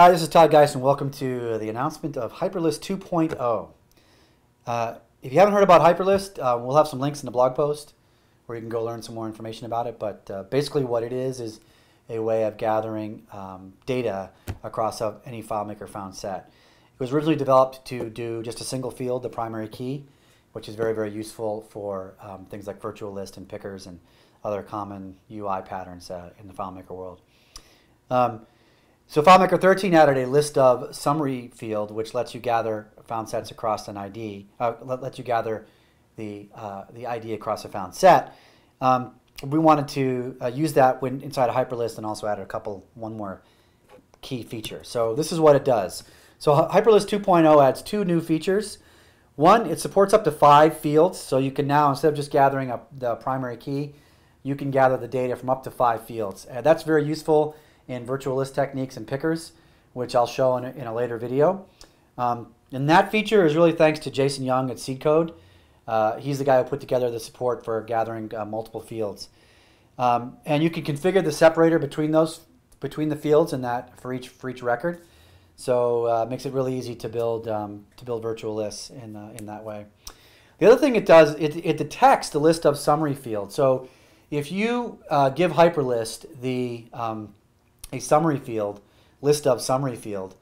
Hi, this is Todd Geist, and welcome to the announcement of Hyperlist 2.0. Uh, if you haven't heard about Hyperlist, uh, we'll have some links in the blog post where you can go learn some more information about it. But uh, basically, what it is is a way of gathering um, data across any FileMaker found set. It was originally developed to do just a single field, the primary key, which is very, very useful for um, things like virtual list and pickers and other common UI patterns uh, in the FileMaker world. Um, so FileMaker 13 added a list of summary field, which lets you gather found sets across an ID, uh, let, lets you gather the, uh, the ID across a found set. Um, we wanted to uh, use that when inside a hyperlist and also added a couple, one more key feature. So this is what it does. So Hyperlist 2.0 adds two new features. One, it supports up to five fields, so you can now, instead of just gathering up the primary key, you can gather the data from up to five fields. And that's very useful in virtual list techniques and pickers, which I'll show in a, in a later video. Um, and that feature is really thanks to Jason Young at Seedcode. Uh, he's the guy who put together the support for gathering uh, multiple fields. Um, and you can configure the separator between those between the fields and that for each for each record. So uh, it makes it really easy to build um, to build virtual lists in uh, in that way. The other thing it does it, it detects the list of summary fields. So if you uh, give Hyperlist the um, a summary field, list of summary field,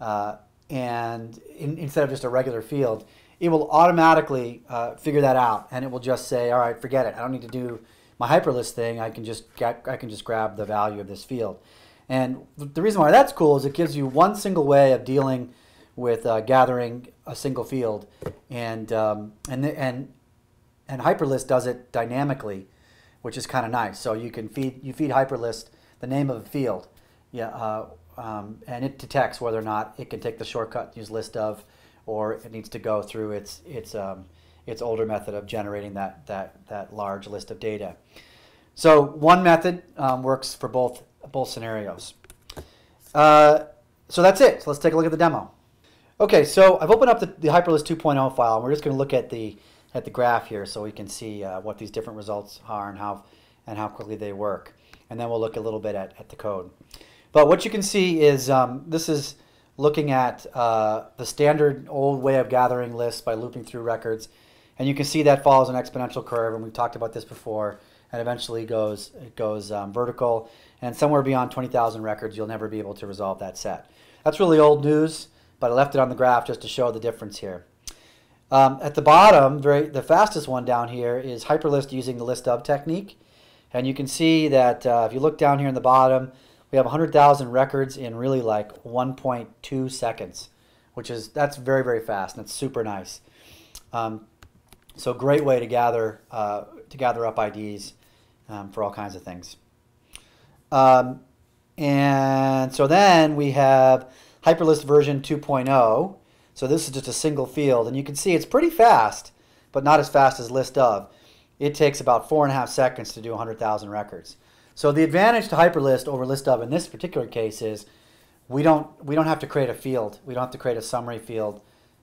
uh, and in, instead of just a regular field, it will automatically uh, figure that out, and it will just say, all right, forget it. I don't need to do my hyperlist thing. I can just get, I can just grab the value of this field. And the reason why that's cool is it gives you one single way of dealing with uh, gathering a single field, and um, and and and Hyperlist does it dynamically, which is kind of nice. So you can feed you feed Hyperlist the name of a field, yeah, uh, um, and it detects whether or not it can take the shortcut use list of, or it needs to go through its its um, its older method of generating that that that large list of data. So one method um, works for both both scenarios. Uh, so that's it. So let's take a look at the demo. Okay, so I've opened up the, the Hyperlist 2.0 file, and we're just going to look at the at the graph here, so we can see uh, what these different results are and how and how quickly they work. And then we'll look a little bit at, at the code. But what you can see is um, this is looking at uh, the standard old way of gathering lists by looping through records. And you can see that follows an exponential curve, and we've talked about this before, and eventually goes, it goes um, vertical. And somewhere beyond 20,000 records, you'll never be able to resolve that set. That's really old news, but I left it on the graph just to show the difference here. Um, at the bottom, very, the fastest one down here is Hyperlist using the list of technique. And you can see that uh, if you look down here in the bottom, we have 100,000 records in really like 1.2 seconds, which is that's very very fast and it's super nice. Um, so great way to gather uh, to gather up IDs um, for all kinds of things. Um, and so then we have Hyperlist version 2.0. So this is just a single field, and you can see it's pretty fast, but not as fast as list of. It takes about four and a half seconds to do 100,000 records. So the advantage to Hyperlist over list of in this particular case is we don't we don't have to create a field. We don't have to create a summary field.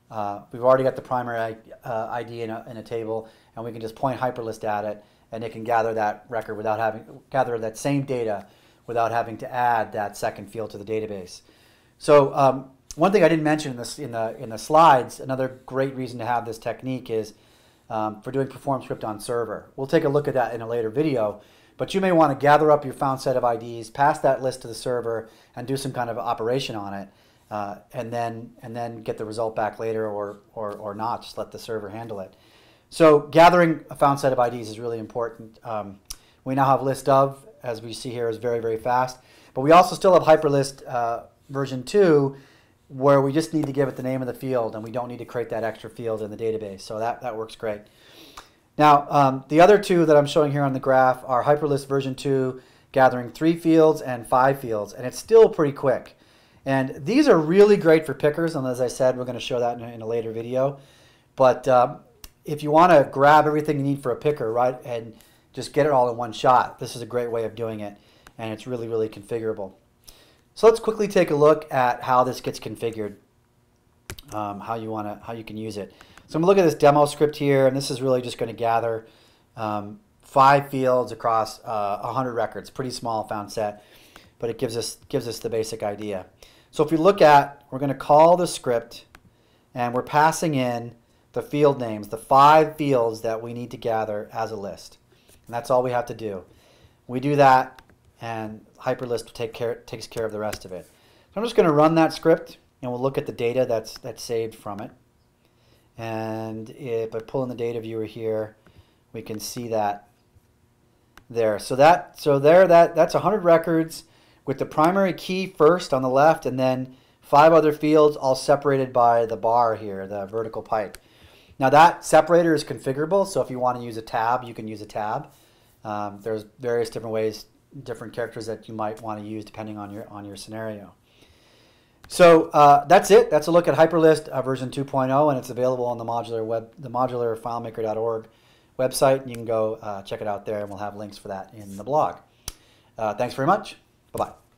Uh, we've already got the primary uh, ID in a, in a table, and we can just point Hyperlist at it, and it can gather that record without having gather that same data without having to add that second field to the database. So um, one thing I didn't mention in, this, in, the, in the slides, another great reason to have this technique is um, for doing perform script on server. We'll take a look at that in a later video. But you may want to gather up your found set of IDs, pass that list to the server, and do some kind of operation on it, uh, and then and then get the result back later, or, or or not. Just let the server handle it. So gathering a found set of IDs is really important. Um, we now have list of, as we see here, is very very fast. But we also still have Hyperlist uh, version two, where we just need to give it the name of the field, and we don't need to create that extra field in the database. So that that works great. Now, um, the other two that I'm showing here on the graph are Hyperlist version 2, gathering three fields and five fields, and it's still pretty quick. And these are really great for pickers, and as I said, we're going to show that in a, in a later video. But um, if you want to grab everything you need for a picker, right, and just get it all in one shot, this is a great way of doing it, and it's really, really configurable. So let's quickly take a look at how this gets configured, um, how you want to, how you can use it. So I'm to look at this demo script here, and this is really just going to gather um, five fields across uh, 100 records. Pretty small found set, but it gives us gives us the basic idea. So if we look at, we're going to call the script and we're passing in the field names, the five fields that we need to gather as a list. And that's all we have to do. We do that and Hyperlist take care, takes care of the rest of it. So I'm just going to run that script and we'll look at the data that's, that's saved from it. And if I pull in the data viewer here, we can see that there. So that so there that that's 100 records with the primary key first on the left and then five other fields all separated by the bar here, the vertical pipe. Now that separator is configurable, so if you want to use a tab, you can use a tab. Um, there's various different ways, different characters that you might want to use depending on your on your scenario. So uh, that's it. That's a look at Hyperlist uh, version 2.0, and it's available on the modular web, the modularfilemaker.org website. And you can go uh, check it out there, and we'll have links for that in the blog. Uh, thanks very much. Bye bye.